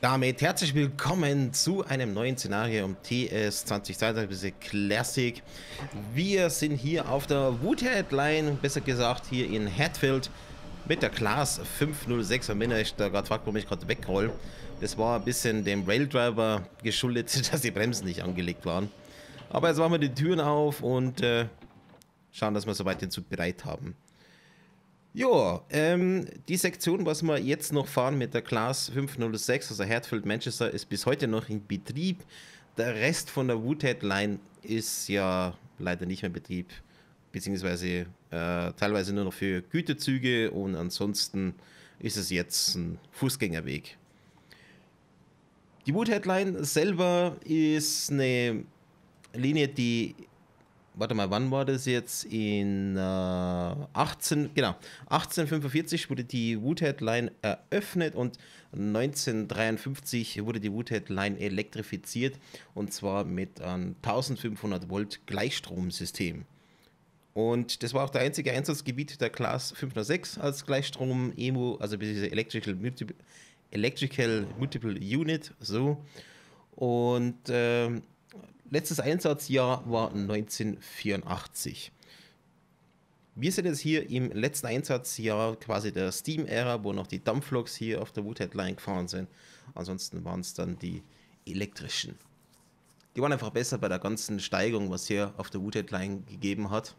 Damit herzlich willkommen zu einem neuen Szenario um TS 2022 Classic. Wir sind hier auf der Woodhead Line, besser gesagt hier in Hatfield mit der Class 506. Und wenn ihr euch da gerade fragt, warum ich gerade wegroll, das war ein bisschen dem Raildriver geschuldet, dass die Bremsen nicht angelegt waren. Aber jetzt machen wir die Türen auf und äh, schauen, dass wir soweit den Zug bereit haben. Ja, ähm, die Sektion, was wir jetzt noch fahren mit der Class 506, also Hatfield Manchester, ist bis heute noch in Betrieb. Der Rest von der Woodhead Line ist ja leider nicht mehr in Betrieb, beziehungsweise äh, teilweise nur noch für Güterzüge und ansonsten ist es jetzt ein Fußgängerweg. Die Woodhead Line selber ist eine Linie, die warte mal, wann war das jetzt? In äh, 18, genau, 1845 wurde die Woodhead Line eröffnet und 1953 wurde die Woodhead Line elektrifiziert und zwar mit einem 1500 Volt Gleichstromsystem. Und das war auch der einzige Einsatzgebiet der Class 506 als Gleichstrom-EMU, also diese Electrical Multiple, Electrical Multiple Unit, so. Und äh, Letztes Einsatzjahr war 1984. Wir sind jetzt hier im letzten Einsatzjahr quasi der Steam-Ära, wo noch die Dampfloks hier auf der Woodhead Line gefahren sind. Ansonsten waren es dann die elektrischen. Die waren einfach besser bei der ganzen Steigung, was hier auf der Woodhead Line gegeben hat.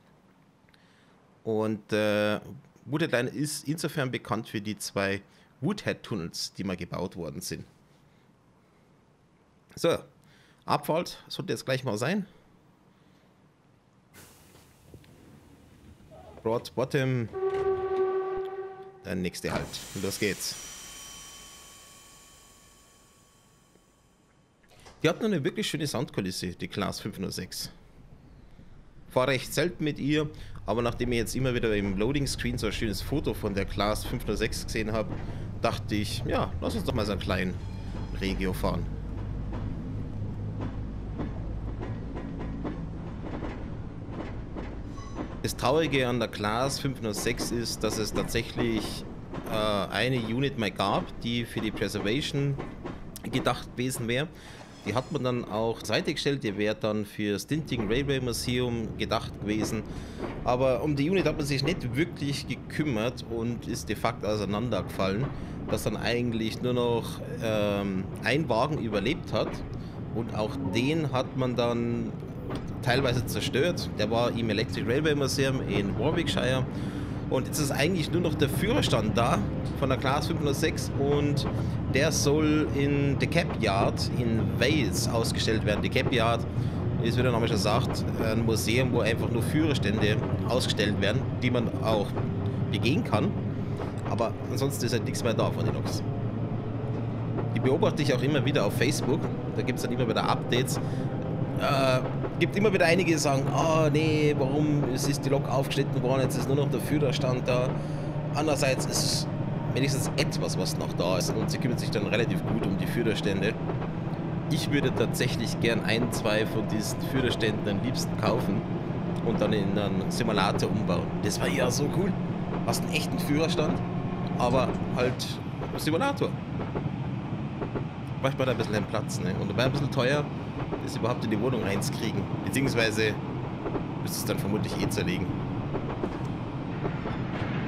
Und äh, Woodhead Line ist insofern bekannt für die zwei Woodhead-Tunnels, die mal gebaut worden sind. So, Abfahrt sollte jetzt gleich mal sein. Broad Bottom. Der nächste halt. Und los geht's. Die hat noch eine wirklich schöne Soundkulisse, die Class 506. Fahre recht selten mit ihr, aber nachdem ich jetzt immer wieder im Loading Screen so ein schönes Foto von der Class 506 gesehen habe, dachte ich, ja, lass uns doch mal so einen kleinen Regio fahren. Das Traurige an der Class 506 ist, dass es tatsächlich äh, eine Unit mehr gab, die für die Preservation gedacht gewesen wäre. Die hat man dann auch Seite gestellt, die wäre dann für Stinting Railway Museum gedacht gewesen. Aber um die Unit hat man sich nicht wirklich gekümmert und ist de facto auseinandergefallen, dass dann eigentlich nur noch ähm, ein Wagen überlebt hat. Und auch den hat man dann teilweise zerstört. Der war im Electric Railway Museum in Warwickshire. Und jetzt ist eigentlich nur noch der Führerstand da von der Class 506 und der soll in The Cap Yard in Wales ausgestellt werden. The Cap Yard ist, wie der Name schon sagt, ein Museum, wo einfach nur Führerstände ausgestellt werden, die man auch begehen kann. Aber ansonsten ist halt nichts mehr da von den Loks. Die beobachte ich auch immer wieder auf Facebook. Da gibt es dann immer wieder Updates. Äh, gibt immer wieder einige, die sagen, oh nee, warum ist die Lok aufgeschnitten worden, jetzt ist nur noch der Führerstand da. Andererseits ist es wenigstens etwas, was noch da ist und sie kümmert sich dann relativ gut um die Führerstände. Ich würde tatsächlich gern ein, zwei von diesen Führerständen am liebsten kaufen und dann in einen Simulator umbauen. Das war ja so cool. Hast einen echten Führerstand, aber halt Simulator. Manchmal ein bisschen Platz, ne? Und dabei ein bisschen teuer, das überhaupt in die Wohnung reinzukriegen. Beziehungsweise müsste es dann vermutlich eh zerlegen.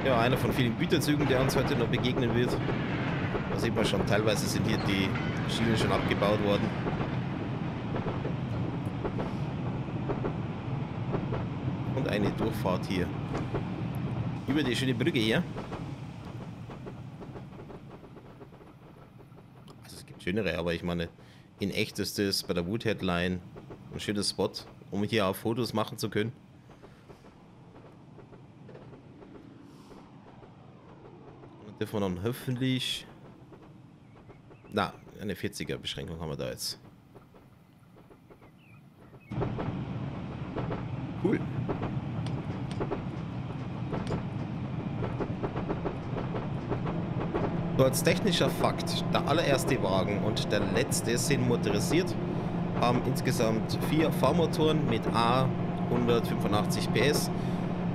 Ja, einer von vielen Güterzügen, der uns heute noch begegnen wird. Da sieht man schon, teilweise sind hier die Schienen schon abgebaut worden. Und eine Durchfahrt hier. Über die schöne Brücke hier. Also es gibt schönere, aber ich meine, in echt ist das bei der Woodhead Line ein schöner Spot, um hier auch Fotos machen zu können. Und davon dann hoffentlich... Na, eine 40er Beschränkung haben wir da jetzt. Cool. So als technischer Fakt, der allererste Wagen und der letzte sind motorisiert, haben insgesamt vier Fahrmotoren mit A 185 PS,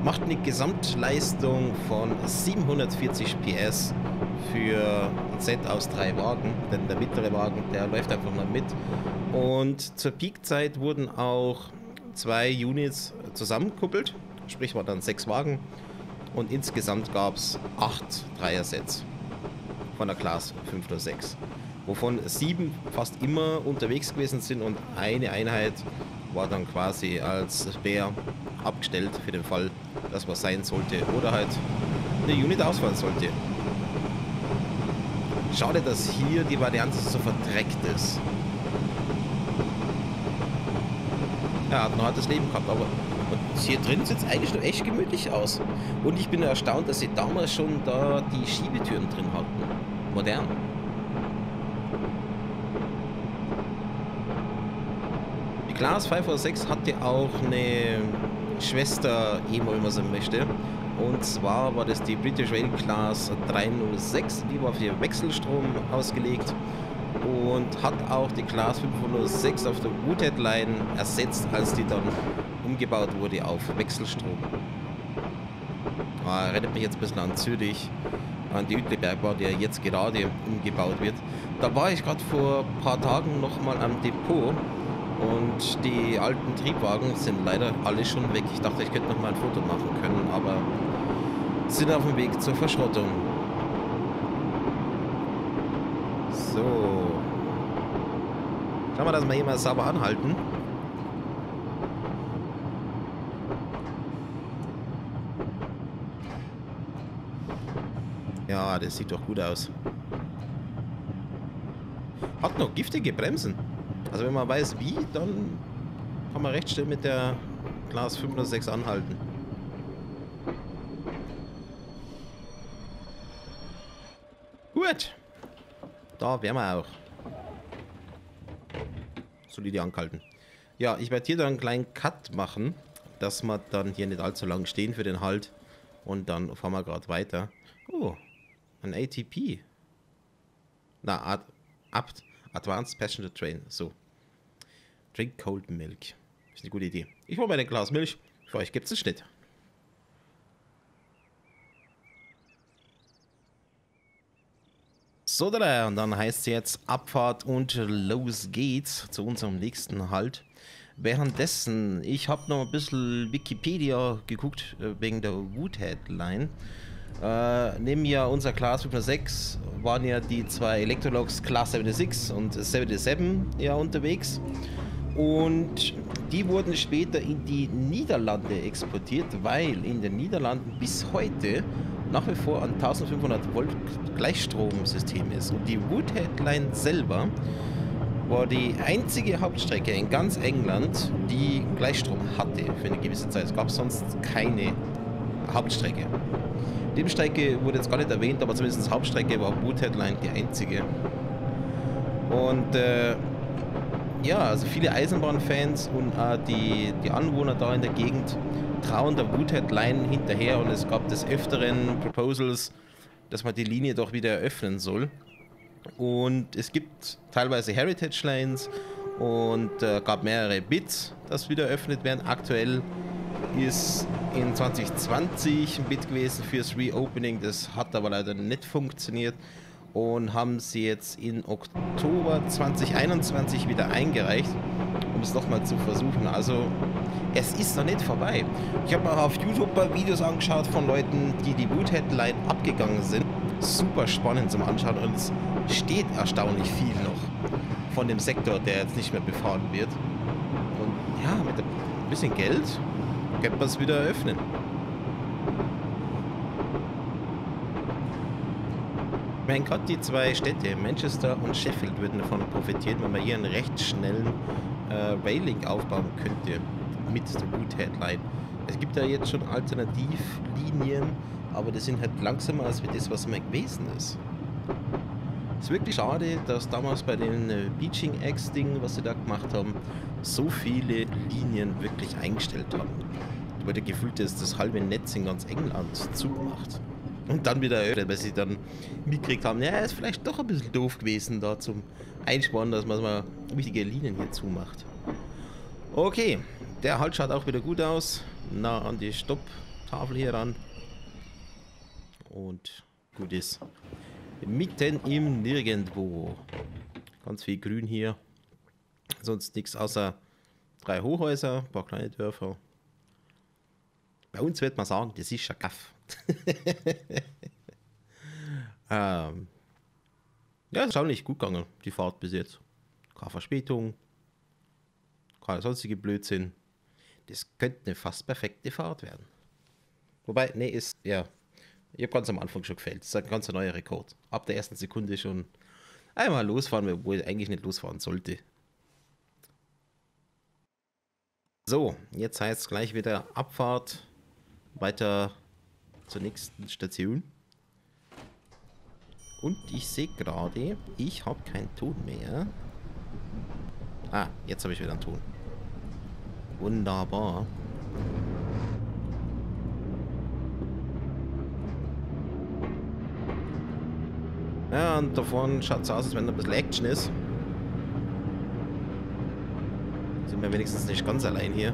macht eine Gesamtleistung von 740 PS für ein Set aus drei Wagen, denn der mittlere Wagen, der läuft einfach mal mit. Und zur Peakzeit wurden auch zwei Units zusammengekuppelt, sprich war dann sechs Wagen. Und insgesamt gab es acht Dreier-Sets von der Class 506, wovon sieben fast immer unterwegs gewesen sind und eine Einheit war dann quasi als Bär abgestellt für den Fall, dass was sein sollte oder halt eine Unit ausfallen sollte. Schade, dass hier die Variante so verdreckt ist. Ja, hat ein hartes Leben gehabt, aber hier drin sieht es eigentlich nur echt gemütlich aus. Und ich bin erstaunt, dass sie damals schon da die Schiebetüren drin hatten. Modern. Die Class 506 hatte auch eine Schwester-Emo, wenn man so möchte. Und zwar war das die British Rail Class 306, die war für Wechselstrom ausgelegt und hat auch die Class 506 auf der Woodhead Line ersetzt, als die dann umgebaut wurde auf Wechselstrom. Ah, erinnert mich jetzt ein bisschen an Zürich, an die Uetlibergbahn, die jetzt gerade umgebaut wird. Da war ich gerade vor ein paar Tagen nochmal am Depot und die alten Triebwagen sind leider alle schon weg. Ich dachte, ich könnte noch mal ein Foto machen können, aber sind auf dem Weg zur Verschrottung. So. Schauen wir, dass wir hier mal sauber anhalten. Ja, das sieht doch gut aus. Hat noch giftige Bremsen. Also wenn man weiß wie, dann kann man recht schnell mit der Glas 506 anhalten. Gut. Da wären wir auch. Solide angehalten. Ja, ich werde hier dann einen kleinen Cut machen, dass wir dann hier nicht allzu lang stehen für den Halt. Und dann fahren wir gerade weiter. Oh, ein ATP. Na, Ad, Abt, Advanced Passenger Train. So. Drink Cold Milk. Ist eine gute Idee. Ich hole mir ein Glas Milch. Für euch gibt es es nicht. So, da, und dann heißt es jetzt Abfahrt und los geht's zu unserem nächsten Halt. Währenddessen, ich habe noch ein bisschen Wikipedia geguckt äh, wegen der Woodhead Line. Äh, neben ja unser Class 506 waren ja die zwei Electrologs Class 76 und 77 ja unterwegs. Und die wurden später in die Niederlande exportiert, weil in den Niederlanden bis heute nach wie vor ein 1500 Volt Gleichstromsystem ist. Und die Woodhead Line selber war die einzige Hauptstrecke in ganz England, die Gleichstrom hatte für eine gewisse Zeit. Es gab sonst keine Hauptstrecke. Nebenstrecke wurde jetzt gar nicht erwähnt, aber zumindest Hauptstrecke war Woodhead Line die einzige. Und äh, ja, also viele Eisenbahnfans und äh, die, die Anwohner da in der Gegend trauen der Woodhead Line hinterher und es gab des Öfteren Proposals, dass man die Linie doch wieder eröffnen soll. Und es gibt teilweise Heritage Lines und äh, gab mehrere Bits, das wieder eröffnet werden. Aktuell ist in 2020 ein Bit gewesen fürs Reopening, das hat aber leider nicht funktioniert und haben sie jetzt in Oktober 2021 wieder eingereicht, um es nochmal zu versuchen. Also es ist noch nicht vorbei. Ich habe auch auf YouTube Videos angeschaut von Leuten, die die Boot-Headline abgegangen sind. Super spannend zum Anschauen und es steht erstaunlich viel noch von dem Sektor, der jetzt nicht mehr befahren wird. Und ja, mit ein bisschen Geld es wieder eröffnen. Mein Gott, die zwei Städte, Manchester und Sheffield, würden davon profitieren, wenn man hier einen recht schnellen äh, Railing aufbauen könnte mit der Route Headline. Es gibt ja jetzt schon Alternativlinien, aber die sind halt langsamer als das, was mal gewesen ist. Es ist wirklich schade, dass damals bei den äh, Beaching X-Dingen, was sie da gemacht haben, so viele Linien wirklich eingestellt haben. Der gefühlt ist, das halbe Netz in ganz England zugemacht. Und dann wieder eröffnet, weil sie dann mitgekriegt haben, ja, ist vielleicht doch ein bisschen doof gewesen da zum Einsparen, dass man mal wichtige Linien hier zumacht. Okay, der Halt schaut auch wieder gut aus. Nah an die Stopptafel hier ran. Und gut ist. Mitten im Nirgendwo. Ganz viel Grün hier. Sonst nichts außer drei Hochhäuser, ein paar kleine Dörfer. Bei uns wird man sagen, das ist ein Gaff. ähm, ja, ist auch nicht gut gegangen, die Fahrt bis jetzt. Keine Verspätung, keine sonstige Blödsinn. Das könnte eine fast perfekte Fahrt werden. Wobei, nee, ist, ja, ich habe ganz am Anfang schon gefällt. Das ist ein ganz neuer Rekord. Ab der ersten Sekunde schon einmal losfahren, obwohl ich eigentlich nicht losfahren sollte. So, jetzt heißt es gleich wieder Abfahrt weiter zur nächsten Station. Und ich sehe gerade, ich habe keinen Ton mehr. Ah, jetzt habe ich wieder einen Ton. Wunderbar. Ja, und davon schaut es aus, als wenn da ein bisschen Action ist. Sind wir wenigstens nicht ganz allein hier.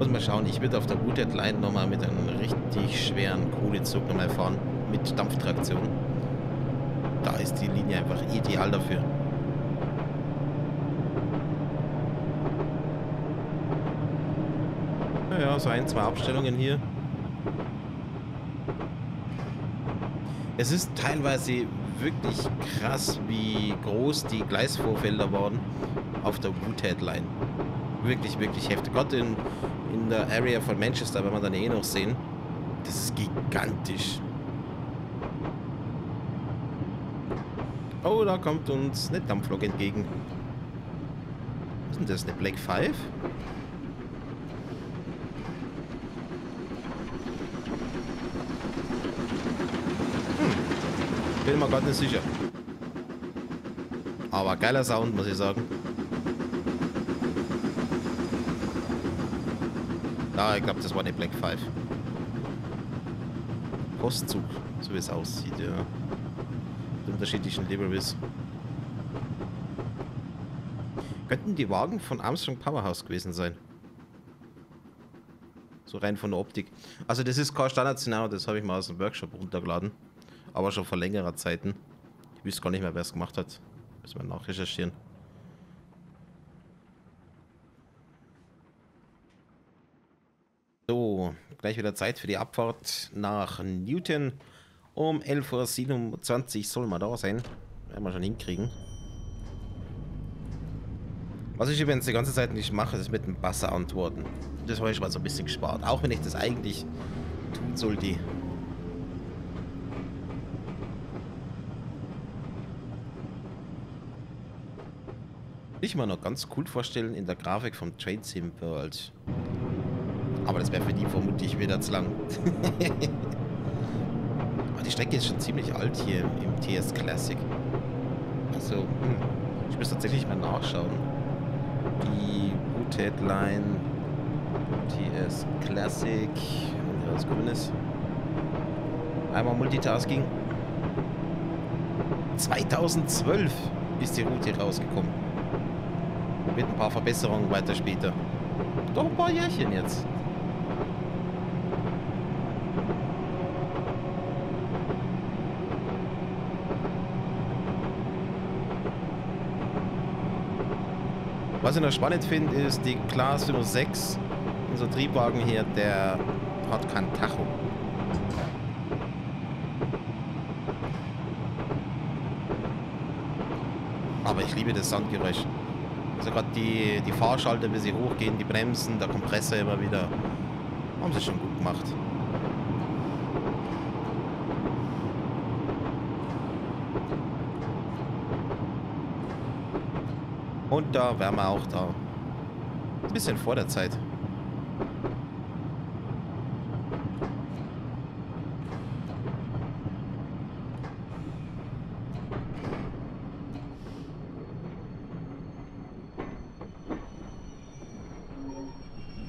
Muss mal schauen, ich würde auf der Woodhead Line nochmal mit einem richtig schweren Kohlezug nochmal fahren. Mit Dampftraktion. Da ist die Linie einfach ideal dafür. ja, so ein, zwei Abstellungen hier. Es ist teilweise wirklich krass, wie groß die Gleisvorfelder waren auf der Woodhead Line. Wirklich, wirklich heftig. Gott in, in der Area von Manchester, wenn wir dann eh noch sehen, das ist gigantisch. Oh, da kommt uns eine Dampflok entgegen. Was ist denn das? Eine Black 5? bin mir gerade nicht sicher. Aber geiler Sound, muss ich sagen. Ja, ich glaube, das war eine Black 5. Postzug, so wie es aussieht, ja. Mit unterschiedlichen Liveries. Könnten die Wagen von Armstrong Powerhouse gewesen sein. So rein von der Optik. Also das ist kein Standard-Szenario, das habe ich mal aus dem Workshop runtergeladen. Aber schon vor längerer Zeiten. Ich wüsste gar nicht mehr, wer es gemacht hat. Müssen wir nachrecherchieren. Gleich wieder Zeit für die Abfahrt nach Newton. Um 11.27 Uhr soll man da sein. Werden wir schon hinkriegen. Was ich übrigens die ganze Zeit nicht mache, ist mit dem Wasser antworten. Das habe ich mal so ein bisschen gespart. Auch wenn ich das eigentlich tun sollte. Ich mir noch ganz cool vorstellen in der Grafik vom Trade Sim World. Aber das wäre für die vermutlich wieder zu lang. Aber die Strecke ist schon ziemlich alt hier im TS Classic. Also, hm, ich muss tatsächlich mal nachschauen. Die Route Headline TS Classic. Was grün ist. Einmal Multitasking. 2012 ist die Route rausgekommen. Mit ein paar Verbesserungen weiter später. Doch ein paar Jährchen jetzt. Was ich noch spannend finde, ist die Class 506. Unser Triebwagen hier, der hat kein Tacho. Aber ich liebe das Soundgeräusch. Also gerade die, die Fahrschalter, wie sie hochgehen, die Bremsen, der Kompressor immer wieder. Haben sie schon gut gemacht. Und da wären wir auch da. Ein bisschen vor der Zeit.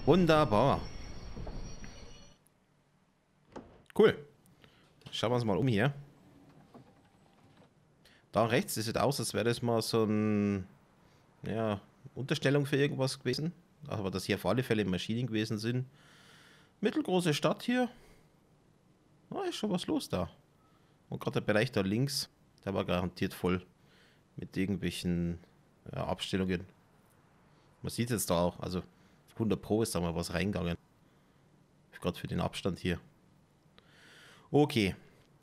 Wunderbar. Cool. Schauen wir uns mal um hier. Da rechts, das sieht aus, als wäre das mal so ein, ja, Unterstellung für irgendwas gewesen. aber dass hier auf alle Fälle Maschinen gewesen sind. Mittelgroße Stadt hier. Oh, ist schon was los da. Und gerade der Bereich da links, der war garantiert voll mit irgendwelchen ja, Abstellungen. Man sieht jetzt da auch, also 100 Pro ist da mal was reingegangen. Gerade für den Abstand hier. Okay.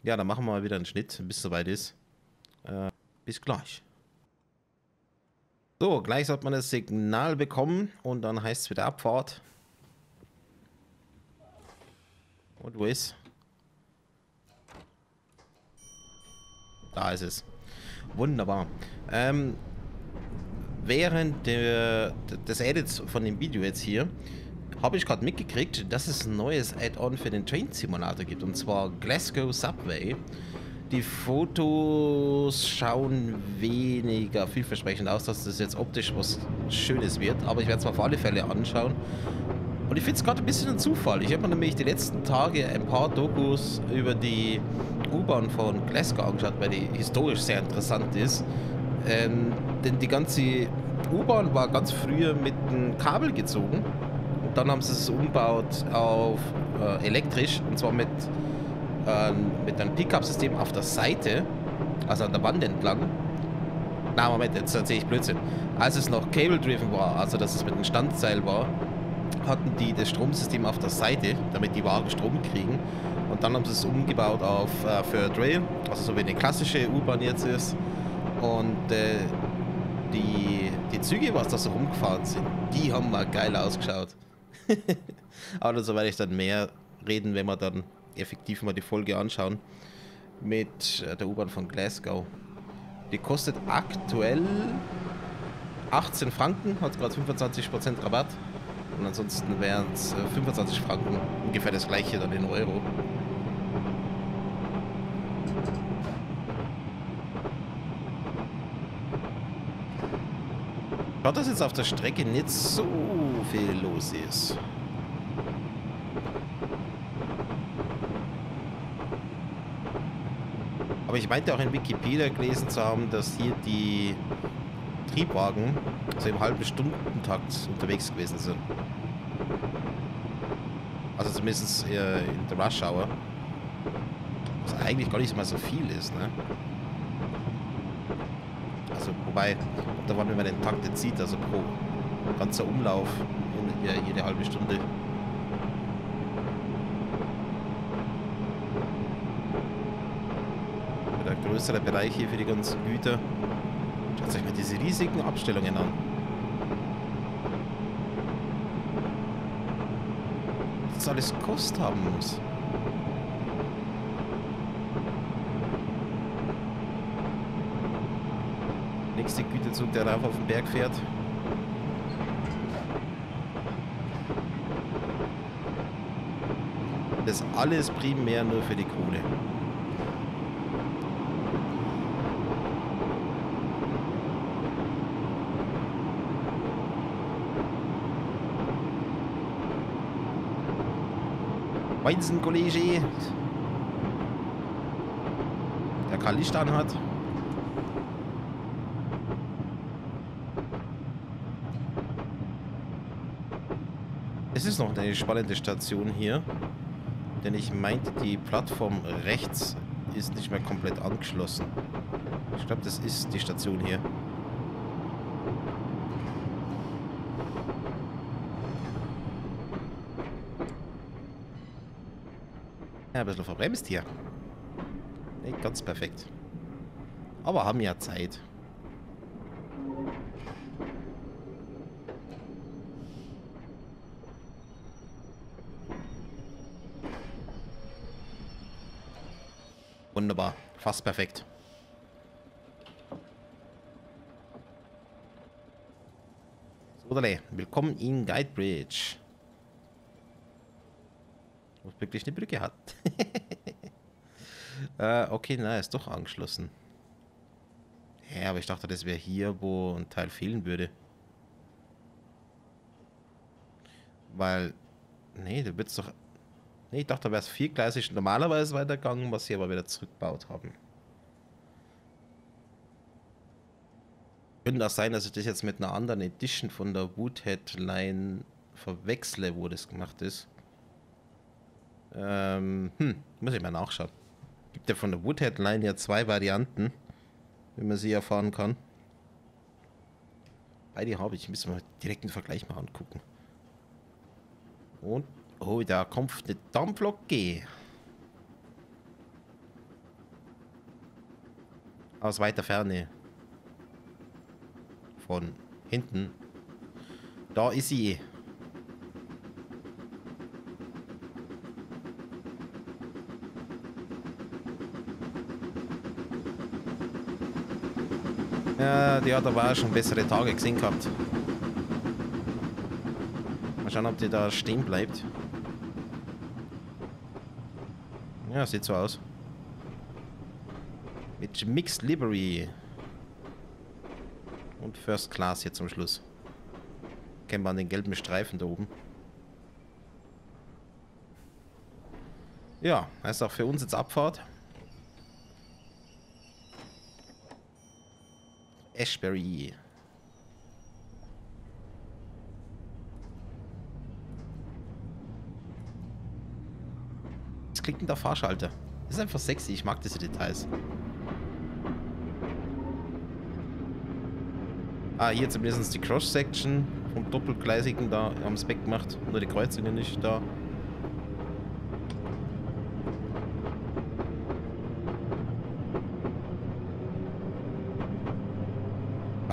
Ja, dann machen wir mal wieder einen Schnitt, bis es soweit ist. Äh, bis gleich. So, gleich hat man das Signal bekommen und dann heißt es wieder Abfahrt. Und wo ist? Da ist es. Wunderbar. Ähm, während der, des Edits von dem Video jetzt hier habe ich gerade mitgekriegt, dass es ein neues Add-on für den Train Simulator gibt und zwar Glasgow Subway. Die Fotos schauen weniger vielversprechend aus, dass das jetzt optisch was Schönes wird, aber ich werde es mal auf alle Fälle anschauen. Und ich finde es gerade ein bisschen ein Zufall. Ich habe mir nämlich die letzten Tage ein paar Dokus über die U-Bahn von Glasgow angeschaut, weil die historisch sehr interessant ist. Ähm, denn die ganze U-Bahn war ganz früher mit einem Kabel gezogen. Und dann haben sie es umgebaut auf äh, elektrisch. Und zwar mit, äh, mit einem Pickup-System auf der Seite, also an der Wand entlang. Na, Moment, jetzt erzähle ich Blödsinn. Als es noch Cable-driven war, also dass es mit einem Standseil war, hatten die das Stromsystem auf der Seite, damit die Wagen Strom kriegen. Und dann haben sie es umgebaut auf äh, Third Rail, also so wie eine klassische U-Bahn jetzt ist. Und äh, die, die Züge, was da so rumgefahren sind, die haben mal geil ausgeschaut. Aber dazu werde ich dann mehr reden, wenn wir dann effektiv mal die Folge anschauen mit äh, der U-Bahn von Glasgow. Die kostet aktuell 18 Franken, hat gerade 25% Rabatt. Und ansonsten wären es 25 Franken, ungefähr das gleiche dann in Euro. Schaut, dass jetzt auf der Strecke nicht so viel los ist. Aber ich meinte auch in Wikipedia gelesen zu haben, dass hier die Triebwagen so im halben Stundentakt unterwegs gewesen sind. Also zumindest in der Rush Hour. Was eigentlich gar nicht mal so viel ist, ne? Also, wobei, da wann man den Takt jetzt sieht, also pro ganzer Umlauf ja, jede halbe Stunde. Der größere Bereich hier für die ganzen Güter. Schaut euch mal diese riesigen Abstellungen an. Was das alles Kost haben muss. Nächste Güterzug, der rauf auf den Berg fährt. Das alles primär nur für die Kohle. Weizenkollege, der kein Licht an hat. Es ist noch eine spannende Station hier, denn ich meinte, die Plattform rechts ist nicht mehr komplett angeschlossen. Ich glaube, das ist die Station hier. Ein bisschen verbremst hier. Nicht ganz perfekt. Aber haben ja Zeit. Wunderbar. Fast perfekt. So, willkommen in Guidebridge wirklich eine Brücke hat. äh, okay, na, ist doch angeschlossen. Ja, aber ich dachte, das wäre hier, wo ein Teil fehlen würde. Weil, nee, da wird's doch... Nee, ich dachte, da wäre es viergleisig normalerweise weitergegangen, was sie aber wieder zurückgebaut haben. Könnte das sein, dass ich das jetzt mit einer anderen Edition von der Woodhead Line verwechsle, wo das gemacht ist. Ähm, hm, muss ich mal nachschauen. Gibt ja von der Woodhead Line ja zwei Varianten, wie man sie erfahren kann. Beide habe ich, müssen wir direkt einen Vergleich mal angucken. Und, oh, da kommt eine Dampflocke. Aus weiter Ferne. Von hinten. Da ist sie. Ja, die hat aber auch schon bessere Tage gesehen gehabt. Mal schauen, ob die da stehen bleibt. Ja, sieht so aus. Mit Mixed Livery. Und First Class hier zum Schluss. Kennen wir an den gelben Streifen da oben. Ja, heißt auch für uns jetzt Abfahrt. Ashbury. Was klingt denn der Fahrschalter? Das ist einfach sexy, ich mag diese Details. Ah, hier zumindest die Cross-Section vom Doppelgleisigen da haben es weggemacht. Nur die Kreuzungen nicht da.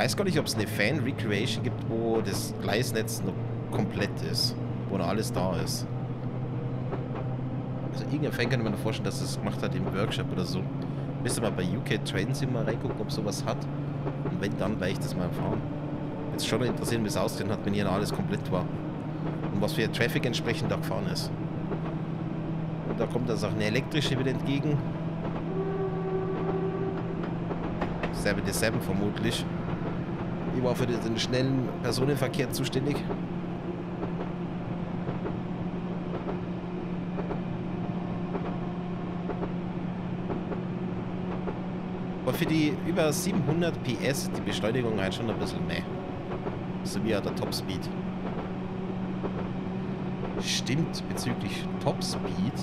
Weiß gar nicht, ob es eine Fan-Recreation gibt, wo das Gleisnetz noch komplett ist. Wo noch alles da ist. Also irgendein Fan kann ich mir vorstellen, dass es gemacht hat im Workshop oder so. Müsste mal bei UK Trains immer reingucken, ob sowas hat. Und wenn, dann werde ich das mal erfahren. Jetzt schon interessieren, wie es aussehen hat, wenn hier noch alles komplett war. Und was für Traffic entsprechend da gefahren ist. Und da kommt also auch eine elektrische wieder entgegen. 77 vermutlich. Die war für den schnellen Personenverkehr zuständig. Aber für die über 700 PS die Beschleunigung halt schon ein bisschen mehr. So wie der Topspeed. Stimmt, bezüglich Topspeed.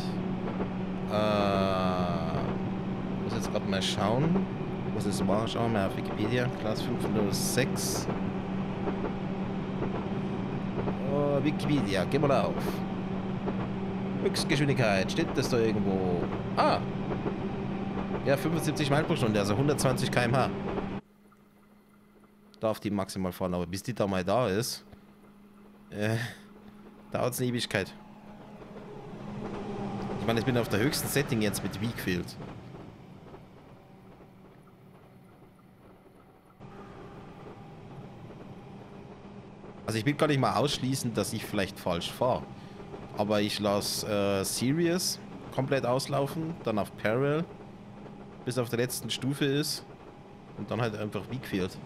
Äh, muss jetzt gerade mal schauen was es war. Schauen wir mal auf Wikipedia. Class 506. Oh, Wikipedia, geh mal auf. Höchstgeschwindigkeit, steht das da irgendwo? Ah! Ja, 75 Meilen pro Stunde, also 120 km/h. Darf die maximal fahren, aber bis die da mal da ist, äh, dauert es eine Ewigkeit. Ich meine, ich bin auf der höchsten Setting jetzt mit Weakfield. Also ich will gar nicht mal ausschließen, dass ich vielleicht falsch fahre. Aber ich lasse äh, Serious komplett auslaufen, dann auf Parallel, bis auf der letzten Stufe ist und dann halt einfach Weakfield.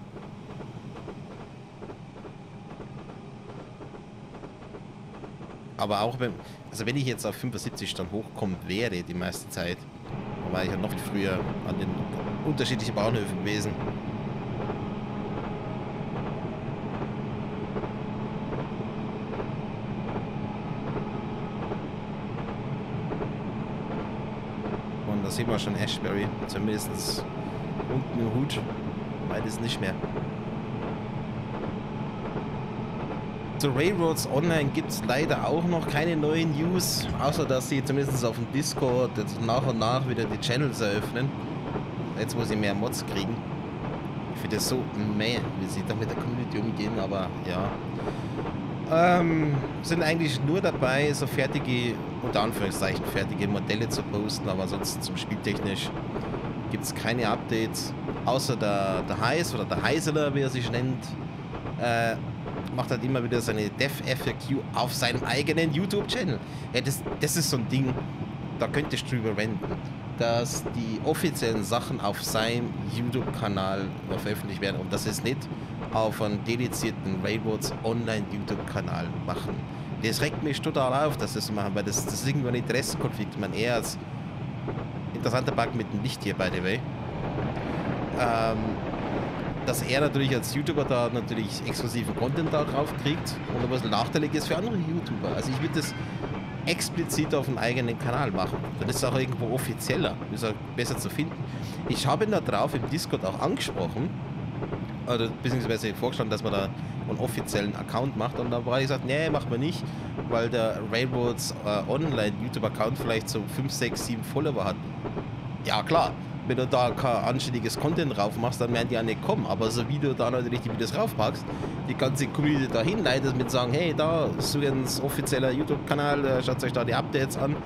Aber auch wenn, also wenn ich jetzt auf 75 dann hochkommen wäre die meiste Zeit, dann war ich ja noch früher an den unterschiedlichen Bahnhöfen gewesen. Wir schon Ashbury. Zumindest unten im Hut. Beides nicht mehr. Zu Railroads Online gibt es leider auch noch keine neuen News, außer dass sie zumindest auf dem Discord jetzt nach und nach wieder die Channels eröffnen. Jetzt, wo sie mehr Mods kriegen. Ich finde das so meh, wie sie da mit der Community umgehen, aber ja. Ähm, sind eigentlich nur dabei, so fertige, unter Anführungszeichen, fertige Modelle zu posten, aber sonst zum Spieltechnisch gibt es keine Updates. Außer der, der Heiß oder der Heiseler, wie er sich nennt, äh, macht halt immer wieder seine Dev FAQ auf seinem eigenen YouTube-Channel. Ja, das, das ist so ein Ding, da könntest du drüber wenden, dass die offiziellen Sachen auf seinem YouTube-Kanal veröffentlicht werden und das ist nicht auf einen dedizierten Railroads Online-YouTube-Kanal machen. Das regt mich total auf, dass das machen, weil das, das ist irgendwo ein Interessenkonflikt. Man eher als interessanter Bug mit dem Licht hier, by the way. Ähm, dass er natürlich als YouTuber da natürlich exklusiven Content da drauf kriegt und bisschen nachteilig ist für andere YouTuber. Also ich würde das explizit auf dem eigenen Kanal machen. Dann ist es auch irgendwo offizieller, ist auch besser zu finden. Ich habe ihn da drauf im Discord auch angesprochen, oder beziehungsweise vorgeschlagen, dass man da einen offiziellen Account macht und dann war ich gesagt, nee, macht man nicht, weil der Railroads äh, Online YouTube-Account vielleicht so 5, 6, 7 Follower hat. Ja klar, wenn du da kein anständiges Content drauf machst, dann werden die ja nicht kommen. Aber so wie du da natürlich die Videos raufpackst, die ganze Community dahin leitest mit sagen, hey, da ist übrigens offizieller YouTube-Kanal, äh, schaut euch da die Updates an,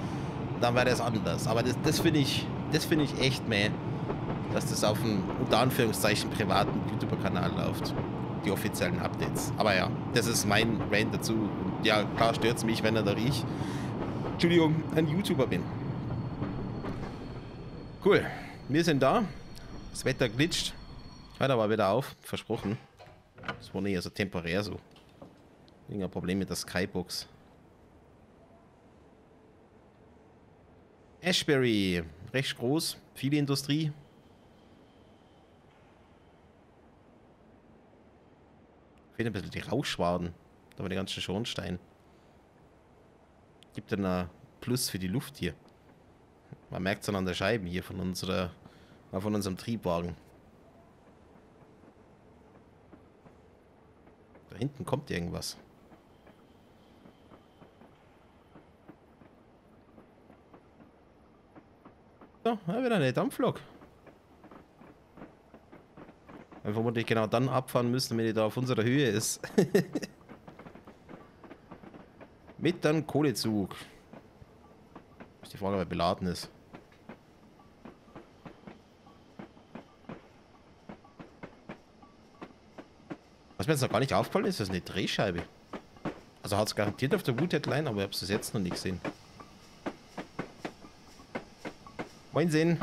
dann wäre das anders. Aber das, das finde ich, das ich echt mehr, dass das auf einem unter Anführungszeichen privaten YouTuber-Kanal läuft. Die offiziellen Updates. Aber ja, das ist mein Rant dazu. Und ja, klar stört es mich, wenn er da ich, Entschuldigung, ein YouTuber bin. Cool. Wir sind da. Das Wetter glitscht. Hört aber wieder auf. Versprochen. Das war nicht also temporär so. Irgendein Problem mit der Skybox. Ashbury. Recht groß. Viele Industrie. Fehlen ein bisschen die Rauchschwaden. Da war der ganze Schornstein. Gibt dann ein Plus für die Luft hier. Man merkt es dann an der Scheibe hier von unserer von unserem Triebwagen. Da hinten kommt irgendwas. So, ja, wieder eine Dampflok. Wir vermutlich genau dann abfahren müssen, wenn die da auf unserer Höhe ist. Mit dann Kohlezug. Ist die Frage, ob er beladen ist. Was mir jetzt noch gar nicht aufgefallen ist, ist eine Drehscheibe. Also hat es garantiert auf der Wood-Headline, aber ich habe es jetzt noch nicht gesehen. Moin sehen.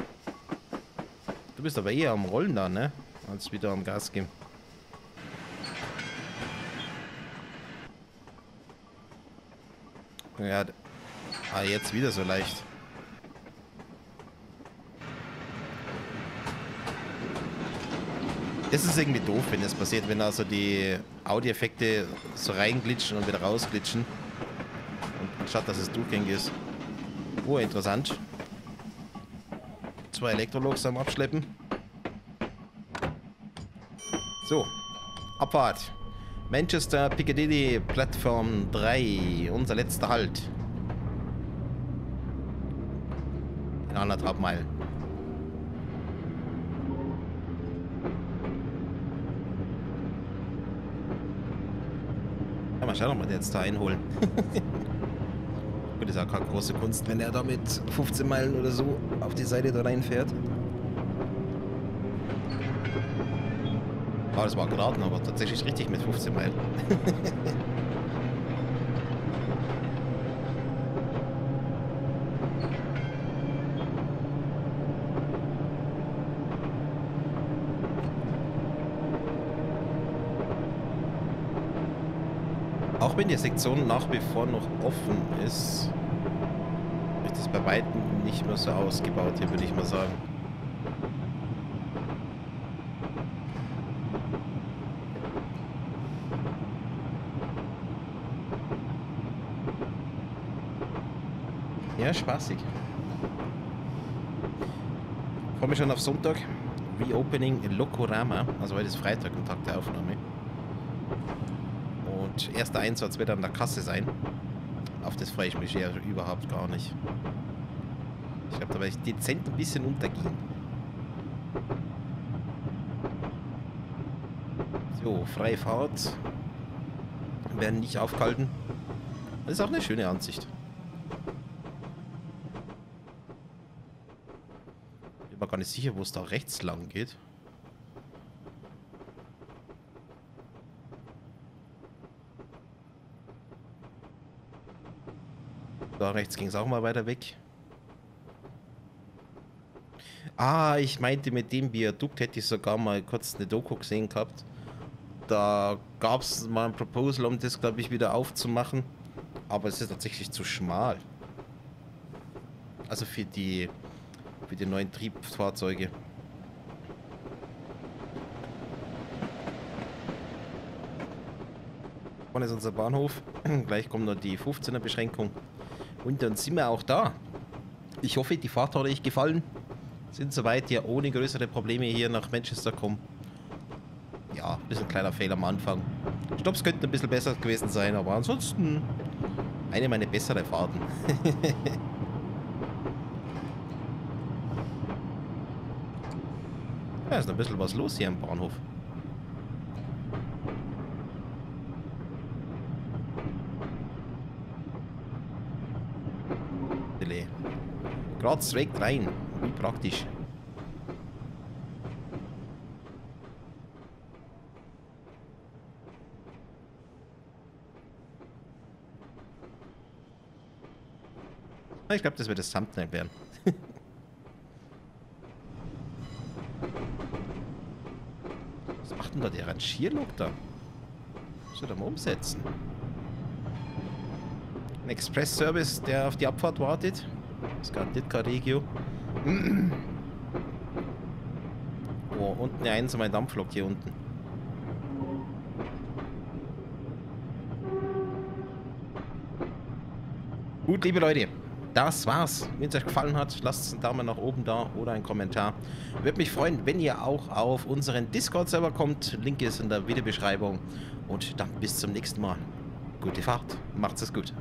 Du bist aber eher am Rollen da, ne? Als wieder am Gas geben. Ja, ah, jetzt wieder so leicht. Das ist irgendwie doof, wenn das passiert, wenn also die Audioeffekte so reinglitschen und wieder rausglitschen. Und statt dass es durchgängig ist. Oh, interessant. Zwei Elektrologs am Abschleppen. So. Abfahrt. Manchester Piccadilly Plattform 3. Unser letzter Halt. In anderthalb Meilen. mal schauen, ob wir den jetzt da einholen. Gut, ist auch keine große Kunst, wenn er da mit 15 Meilen oder so auf die Seite da reinfährt. Ah, das war geraten, aber tatsächlich richtig mit 15 Meilen. Auch wenn die Sektion nach wie vor noch offen ist, ist es bei Weitem nicht mehr so ausgebaut hier, würde ich mal sagen. Ja, spaßig. Komme schon auf Sonntag. Reopening Lokorama. Also heute ist Freitag und Tag der Aufnahme. Und erster Einsatz wird an der Kasse sein. Auf das freue ich mich ja überhaupt gar nicht. Ich glaube, da werde ich dezent ein bisschen untergehen. So, freie Fahrt. Werden nicht aufgehalten. Das ist auch eine schöne Ansicht. Ich bin mir gar nicht sicher, wo es da rechts lang geht. Da rechts ging es auch mal weiter weg. Ah, ich meinte mit dem Viadukt hätte ich sogar mal kurz eine Doku gesehen gehabt. Da gab es mal ein Proposal, um das, glaube ich, wieder aufzumachen. Aber es ist tatsächlich zu schmal. Also für die, für die neuen Triebfahrzeuge. Vorne ist unser Bahnhof. Gleich kommt noch die 15er Beschränkung. Und dann sind wir auch da. Ich hoffe, die Fahrt hat euch gefallen. Sind soweit ja ohne größere Probleme hier nach Manchester kommen. Ja, ein bisschen kleiner Fehler am Anfang. Stopps könnten ein bisschen besser gewesen sein, aber ansonsten eine meiner besseren Fahrten. ja, ist ein bisschen was los hier am Bahnhof. Gerade direkt rein. Wie praktisch. Ich glaube, das wird das Thumbnail werden. Was macht denn da? Muss er mal umsetzen? Ein Express-Service, der auf die Abfahrt wartet. Das nicht kein Regio. Oh, unten eine einsame Dampflok hier unten. Gut, liebe Leute, das war's. Wenn es euch gefallen hat, lasst einen Daumen nach oben da oder einen Kommentar. Würde mich freuen, wenn ihr auch auf unseren Discord-Server kommt. Link ist in der Videobeschreibung. Und dann bis zum nächsten Mal. Gute Fahrt. Macht's es gut.